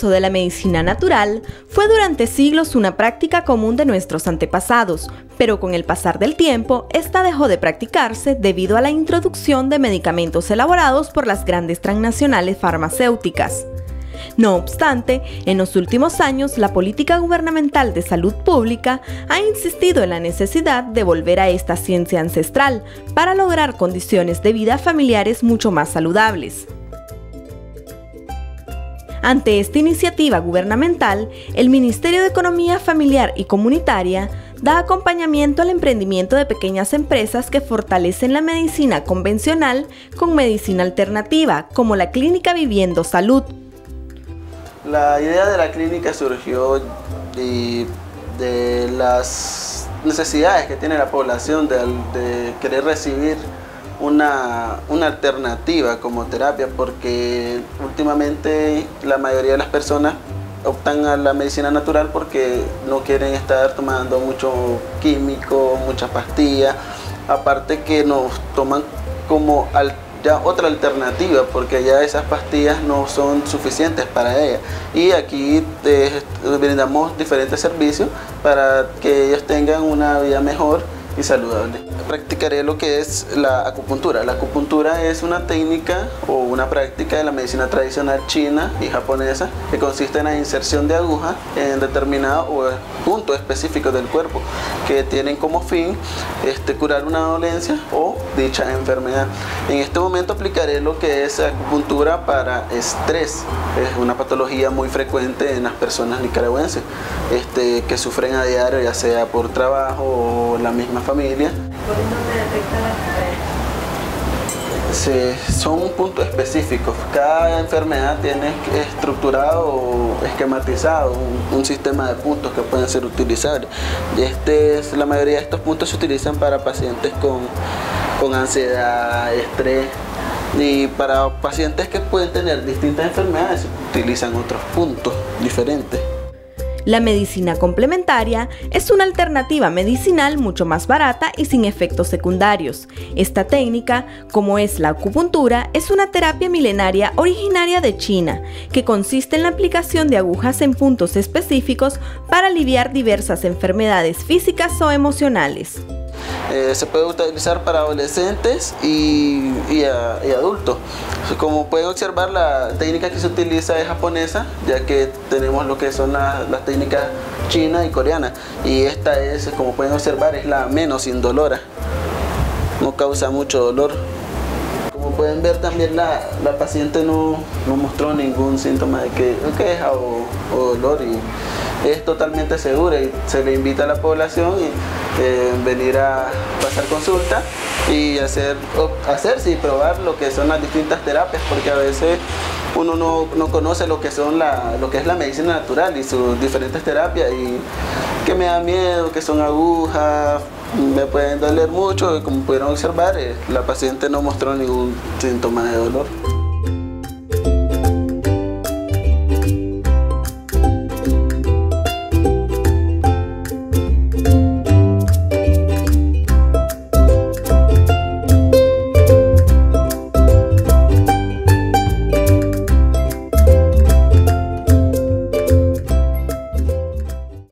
uso de la medicina natural fue durante siglos una práctica común de nuestros antepasados, pero con el pasar del tiempo, esta dejó de practicarse debido a la introducción de medicamentos elaborados por las grandes transnacionales farmacéuticas. No obstante, en los últimos años la política gubernamental de salud pública ha insistido en la necesidad de volver a esta ciencia ancestral para lograr condiciones de vida familiares mucho más saludables. Ante esta iniciativa gubernamental, el Ministerio de Economía Familiar y Comunitaria da acompañamiento al emprendimiento de pequeñas empresas que fortalecen la medicina convencional con medicina alternativa, como la Clínica Viviendo Salud. La idea de la clínica surgió de, las necesidades que tiene la población de, querer recibir una, alternativa como terapia porque últimamente la mayoría de las personas optan a la medicina natural porque no quieren estar tomando mucho químico, muchas pastillas, aparte que nos toman como ya otra alternativa porque ya esas pastillas no son suficientes para ella. Y aquí eh, brindamos diferentes servicios para que ellos tengan una vida mejor y saludable. Practicaré lo que es la acupuntura. La acupuntura es una técnica o una práctica de la medicina tradicional china y japonesa que consiste en la inserción de agujas en determinado punto específico del cuerpo que tienen como fin este, curar una dolencia o dicha enfermedad. En este momento aplicaré lo que es acupuntura para estrés. Es una patología muy frecuente en las personas nicaragüenses este, que sufren a diario ya sea por trabajo o la misma familia. ¿Por dónde detecta la son puntos específicos. Cada enfermedad tiene estructurado o esquematizado un, sistema de puntos que pueden ser utilizables. Este la mayoría de estos puntos se utilizan para pacientes con, con ansiedad, estrés, y para pacientes que pueden tener distintas enfermedades utilizan otros puntos diferentes. La medicina complementaria es una alternativa medicinal mucho más barata y sin efectos secundarios. Esta técnica, como es la acupuntura, es una terapia milenaria originaria de China, que consiste en la aplicación de agujas en puntos específicos para aliviar diversas enfermedades físicas o emocionales. Eh, se puede utilizar para adolescentes y, adultos. Como pueden observar, la técnica que se utiliza es japonesa, ya que tenemos lo que son las técnicas china y coreana. Y esta es, como pueden observar, es la menos indolora. No causa mucho dolor. Como pueden ver también la, paciente no, mostró ningún síntoma de que, queja o, o dolor y es totalmente segura y se le invita a la población y eh, venir a pasar consulta y hacer, hacerse y probar lo que son las distintas terapias porque a veces uno no, conoce lo que son la, lo que es la medicina natural y sus diferentes terapias y que me da miedo, que son agujas, me pueden doler mucho y como pudieron observar, eh, la paciente no mostró ningún síntoma de dolor.